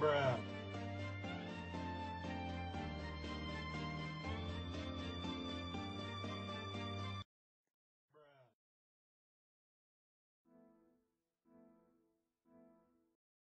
Bruh.